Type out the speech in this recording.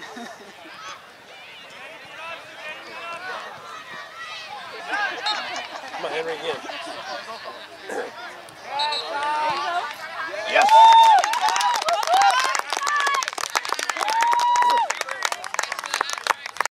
Come on, Henry, again.